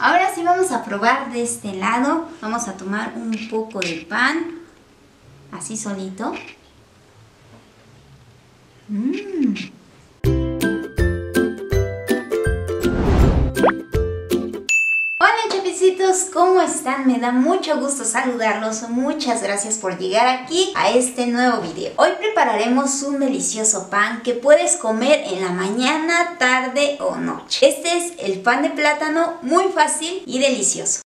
Ahora sí vamos a probar de este lado. Vamos a tomar un poco de pan, así solito. Mmm. ¿Cómo están? Me da mucho gusto saludarlos. Muchas gracias por llegar aquí a este nuevo video. Hoy prepararemos un delicioso pan que puedes comer en la mañana, tarde o noche. Este es el pan de plátano, muy fácil y delicioso.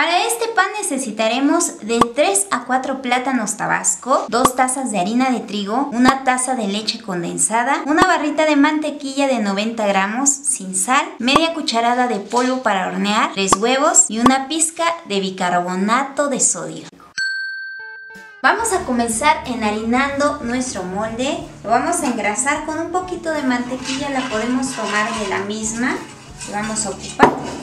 Para este pan necesitaremos de 3 a 4 plátanos tabasco, 2 tazas de harina de trigo, una taza de leche condensada, una barrita de mantequilla de 90 gramos sin sal, media cucharada de polvo para hornear, 3 huevos y una pizca de bicarbonato de sodio. Vamos a comenzar enharinando nuestro molde, lo vamos a engrasar con un poquito de mantequilla, la podemos tomar de la misma, vamos a ocupar.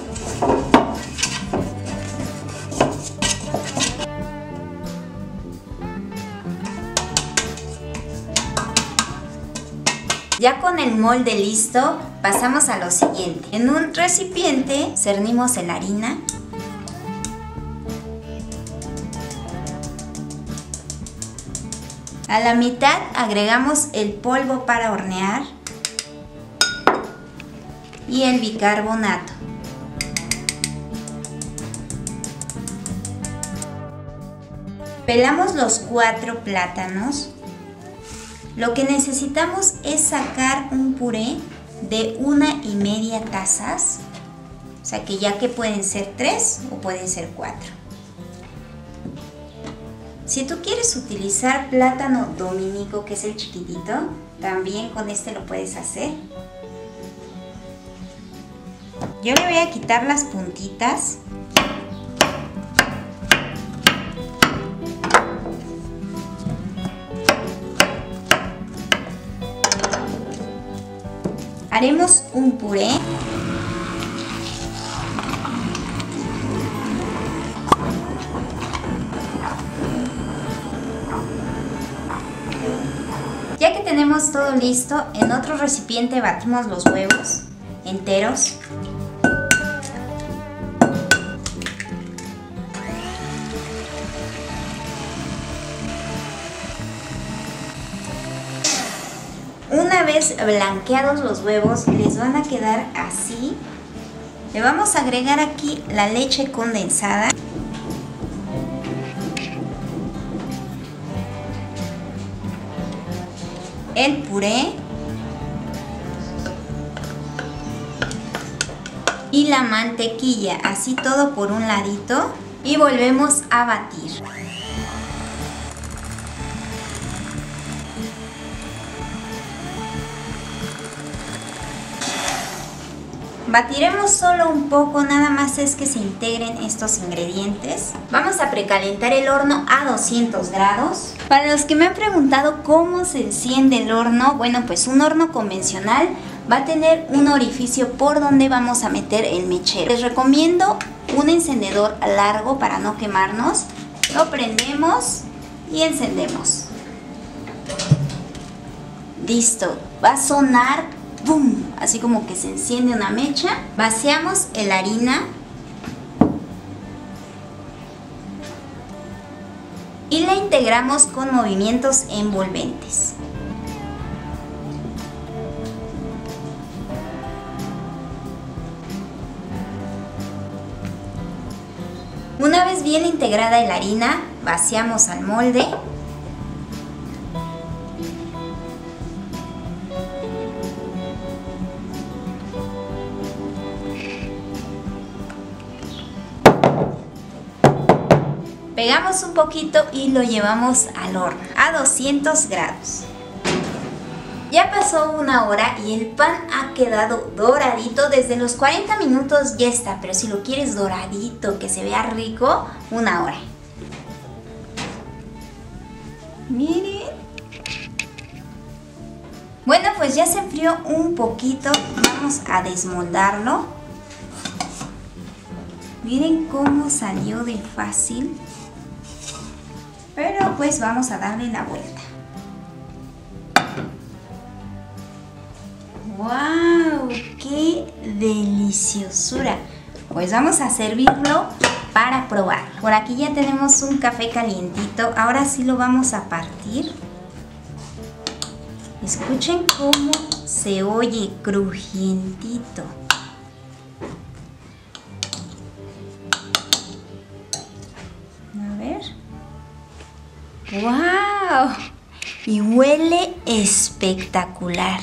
Ya con el molde listo, pasamos a lo siguiente. En un recipiente cernimos la harina. A la mitad agregamos el polvo para hornear y el bicarbonato. Pelamos los cuatro plátanos lo que necesitamos es sacar un puré de una y media tazas. O sea que ya que pueden ser tres o pueden ser cuatro. Si tú quieres utilizar plátano dominico, que es el chiquitito, también con este lo puedes hacer. Yo le voy a quitar las puntitas Haremos un puré. Ya que tenemos todo listo, en otro recipiente batimos los huevos enteros. Blanqueados los huevos, les van a quedar así. Le vamos a agregar aquí la leche condensada. El puré. Y la mantequilla, así todo por un ladito. Y volvemos a batir. Batiremos solo un poco, nada más es que se integren estos ingredientes. Vamos a precalentar el horno a 200 grados. Para los que me han preguntado cómo se enciende el horno, bueno pues un horno convencional va a tener un orificio por donde vamos a meter el mechero. Les recomiendo un encendedor largo para no quemarnos. Lo prendemos y encendemos. Listo, va a sonar Así como que se enciende una mecha. Vaciamos la harina. Y la integramos con movimientos envolventes. Una vez bien integrada la harina, vaciamos al molde Pegamos un poquito y lo llevamos al horno a 200 grados. Ya pasó una hora y el pan ha quedado doradito. Desde los 40 minutos ya está, pero si lo quieres doradito, que se vea rico, una hora. Miren. Bueno, pues ya se enfrió un poquito. Vamos a desmoldarlo. Miren cómo salió de fácil pero pues vamos a darle la vuelta. ¡Wow! ¡Qué deliciosura! Pues vamos a servirlo para probar. Por aquí ya tenemos un café calientito. Ahora sí lo vamos a partir. Escuchen cómo se oye crujientito. ¡Wow! Y huele espectacular.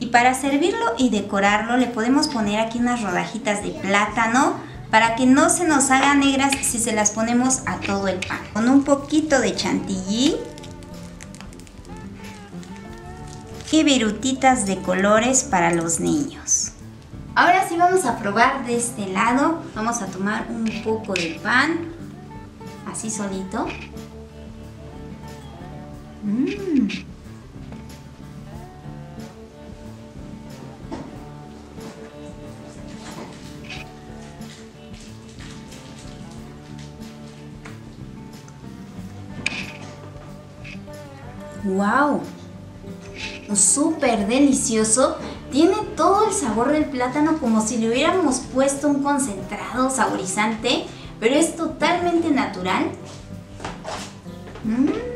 Y para servirlo y decorarlo le podemos poner aquí unas rodajitas de plátano para que no se nos hagan negras si se las ponemos a todo el pan. Con un poquito de chantilly y virutitas de colores para los niños. Ahora sí vamos a probar de este lado. Vamos a tomar un poco de pan, así solito. Mmm. ¡Wow! Súper delicioso. Tiene todo el sabor del plátano como si le hubiéramos puesto un concentrado saborizante, pero es totalmente natural. Mm.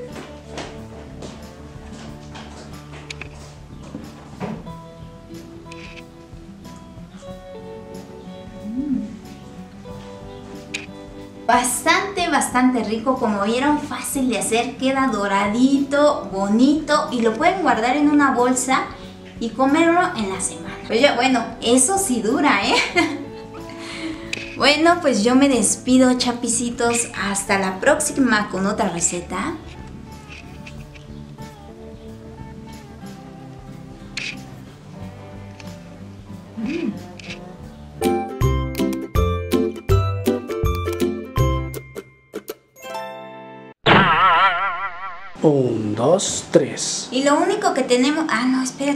Bastante, bastante rico. Como vieron, fácil de hacer. Queda doradito, bonito y lo pueden guardar en una bolsa y comerlo en la semana. Oye, bueno, eso sí dura, ¿eh? bueno, pues yo me despido, chapicitos. Hasta la próxima con otra receta. Un, dos, tres. Y lo único que tenemos... Ah, no, espera.